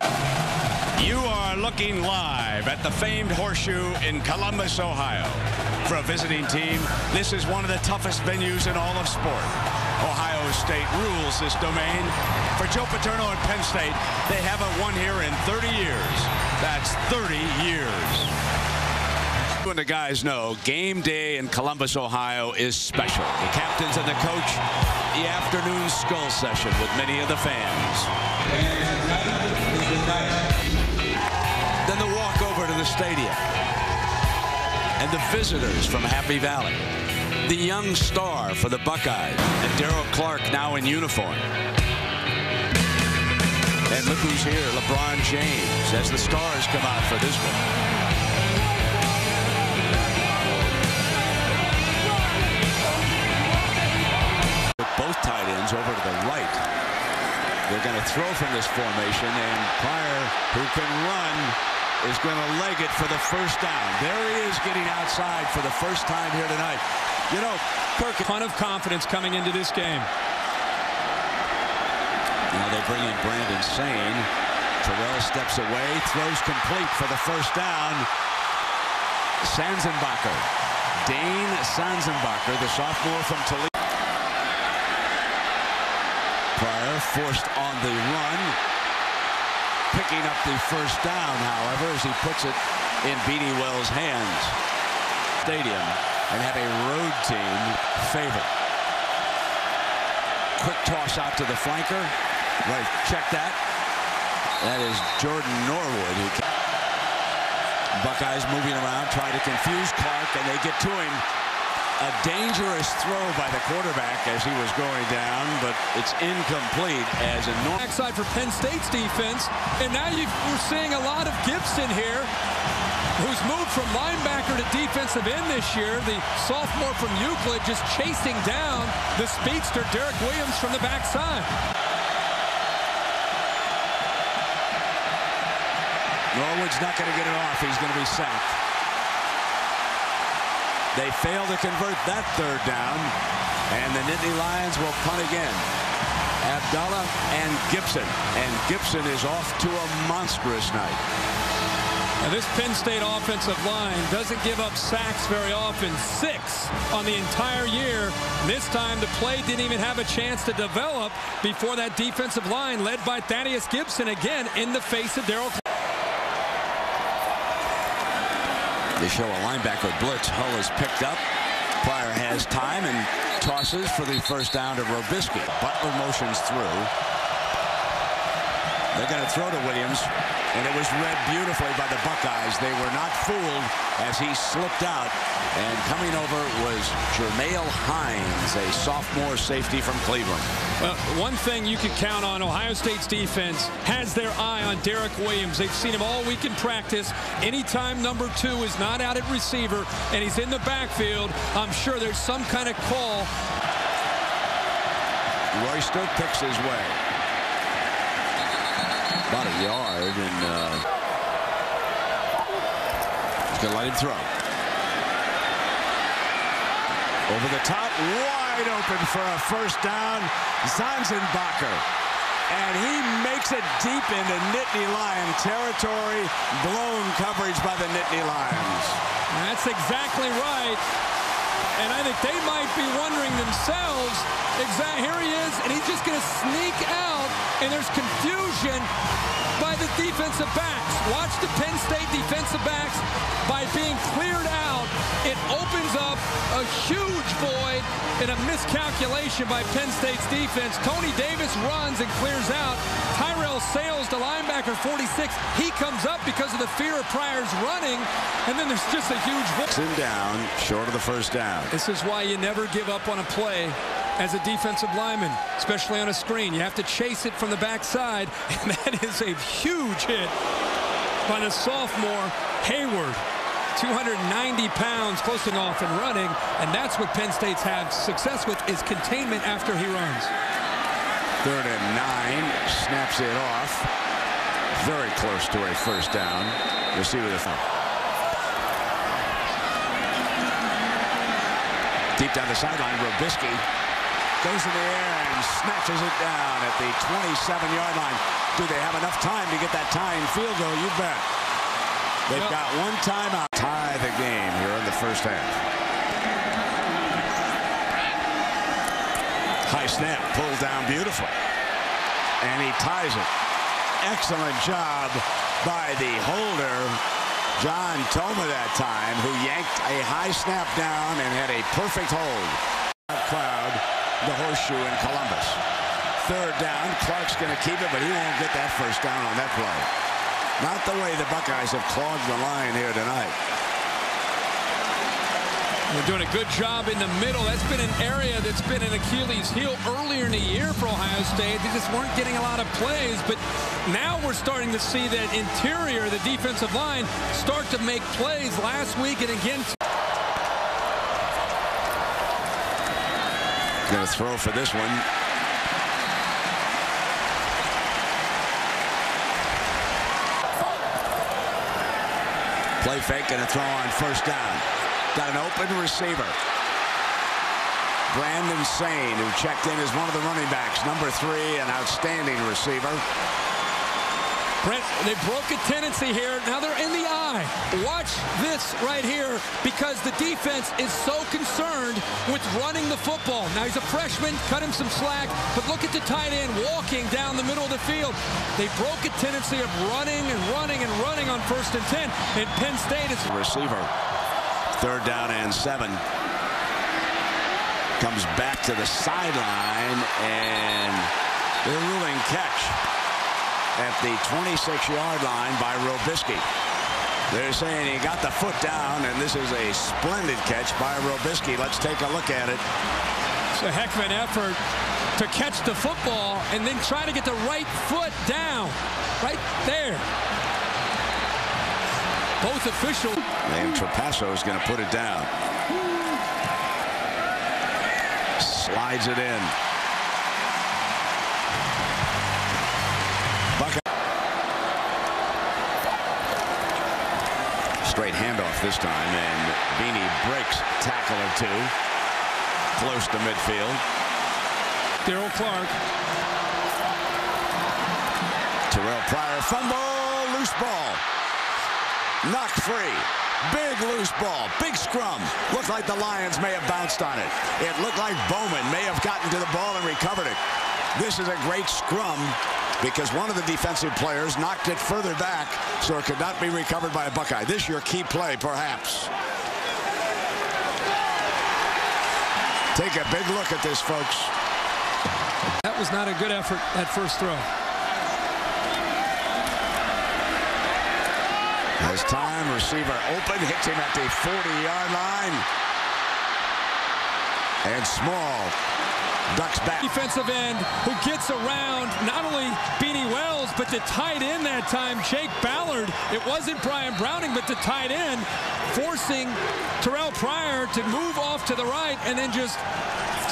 You are looking live at the famed Horseshoe in Columbus, Ohio. For a visiting team, this is one of the toughest venues in all of sport. Ohio State rules this domain. For Joe Paterno and Penn State, they haven't won here in 30 years. That's 30 years. When the guys know game day in Columbus, Ohio is special. The captains and the coach, the afternoon skull session with many of the fans. Stadium. And the visitors from Happy Valley. The young star for the Buckeyes. And Daryl Clark now in uniform. And look who's here, LeBron James, as the stars come out for this one. both tight ends over to the right. They're going to throw from this formation, and Pryor, who can run, is going to leg it for the first down. There he is getting outside for the first time here tonight. You know, Kirk... A ton of confidence coming into this game. Now they bring in Brandon Saine. Terrelle steps away, throws complete for the first down. Sanzenbacher. Dane Sanzenbacher, the sophomore from Toledo. Pryor forced on the run picking up the first down, however, as he puts it in Beanie Wells' hands. Stadium and have a road team favor. Quick toss out to the flanker. Right, check that. That is Jordan Norwood. Buckeyes moving around, trying to confuse Clark, and they get to him a dangerous throw by the quarterback as he was going down, but it's incomplete as a normal. Backside for Penn State's defense, and now we're seeing a lot of Gibson here, who's moved from linebacker to defensive end this year. The sophomore from Euclid just chasing down the speedster Derrick Williams from the backside. Norwood's not going to get it off. He's going to be sacked. They fail to convert that third down. And the Nittany Lions will punt again. Abdallah and Gibson. And Gibson is off to a monstrous night. Now this Penn State offensive line doesn't give up sacks very often. Six on the entire year. This time the play didn't even have a chance to develop before that defensive line led by Thaddeus Gibson again in the face of Daryl They show a linebacker blitz. Hull is picked up. Pryor has time and tosses for the first down to Robiskie. Butler motions through. They're going to throw to Williams. And it was read beautifully by the Buckeyes. They were not fooled as he slipped out. And coming over was Jermale Hines, a sophomore safety from Cleveland. Well, one thing you can count on, Ohio State's defense has their eye on Derrick Williams. They've seen him all week in practice. Anytime number two is not out at receiver and he's in the backfield, I'm sure there's some kind of call. Royster picks his way about a yard, and uh, he's going to let him throw. Over the top, wide open for a first down, Sanzenbacher. And he makes it deep into Nittany Lion territory. Blown coverage by the Nittany Lions. That's exactly right. And I think they might be wondering themselves, exactly, here he is, and he's just going to sneak out, and there's confusion by the defensive backs. Watch the Penn State defensive backs by being cleared out. It opens up a huge void and a miscalculation by Penn State's defense. Tony Davis runs and clears out. Sales, the linebacker, 46. He comes up because of the fear of Pryor's running, and then there's just a huge void. Him down, short of the first down. This is why you never give up on a play as a defensive lineman, especially on a screen. You have to chase it from the backside, and that is a huge hit by the sophomore Heyward. 290 pounds close enough and running, and that's what Penn State's had success with is containment after he runs. Third and nine, snaps it off. Very close to a first down. We'll see what the Deep down the sideline, Robiskie Goes in the air and snatches it down at the 27-yard line. Do they have enough time to get that tying field goal? You bet. They've yep. got one timeout. Tie the game here in the first half. High snap pulled down beautifully. And he ties it. Excellent job by the holder, John Toma that time, who yanked a high snap down and had a perfect hold. Crowd, the horseshoe in Columbus. Third down, Clark's going to keep it, but he won't get that first down on that play. Not the way the Buckeyes have clogged the line here tonight. They're doing a good job in the middle. That's been an area that's been an Achilles heel earlier in the year for Ohio State. They just weren't getting a lot of plays, but now we're starting to see that interior, the defensive line, start to make plays last week and again. To throw for this one. Play fake and a throw on first down. Got an open receiver. Brandon Saine, who checked in as one of the running backs. Number three, an outstanding receiver. Brent, they broke a tendency here. Now they're in the eye. Watch this right here because the defense is so concerned with running the football. Now he's a freshman, cut him some slack, but look at the tight end walking down the middle of the field. They broke a tendency of running and running and running on first and 10, and Penn State is... Receiver Third down and seven. Comes back to the sideline and the ruling catch at the 26-yard line by Robiskie. They're saying he got the foot down, and this is a splendid catch by Robiskie. Let's take a look at it. It's a heck of an effort to catch the football and then try to get the right foot down. Right there. Both officials. And Trapasso is going to put it down. Slides it in. Straight handoff this time, and Beanie breaks tackle or two. Close to midfield. Daryl Clark. Terrelle Pryor fumble, loose ball. Knocked free. Big loose ball. Big scrum. Looked like the Lions may have bounced on it. It looked like Bowman may have gotten to the ball and recovered it. This is a great scrum because one of the defensive players knocked it further back so it could not be recovered by a Buckeye. This your key play, perhaps. Take a big look at this, folks. That was not a good effort, that first throw. Has time, receiver open, hits him at the 40-yard line. And Small ducks back. Defensive end who gets around not only Beanie Wells, but the tight end that time, Jake Ballard. It wasn't Bryant Browning, but the tight end forcing Terrelle Pryor to move off to the right and then just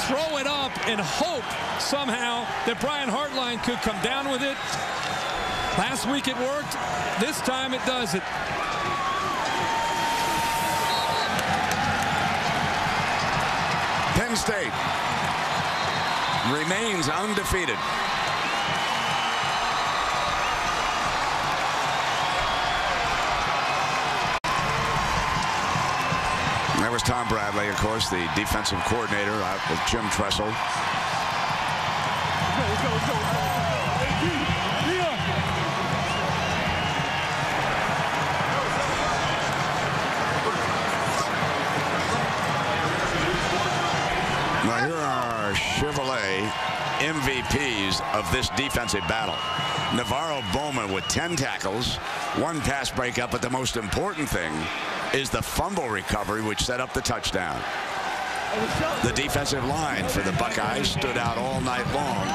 throw it up and hope somehow that Brian Hartline could come down with it. Last week it worked. This time it doesn't. Penn State remains undefeated. That was Tom Bradley, of course, the defensive coordinator out with Jim Tressel. Go, go, go, Chevrolet MVPs of this defensive battle. NaVorro Bowman with 10 tackles, one pass breakup, but the most important thing is the fumble recovery, which set up the touchdown. The defensive line for the Buckeyes stood out all night long,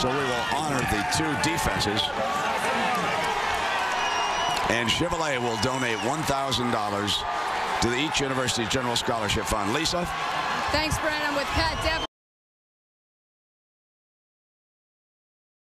so we will honor the two defenses. And Chevrolet will donate $1,000 to the Each University General Scholarship Fund. Lisa? Thanks. I'm with Pat Dev.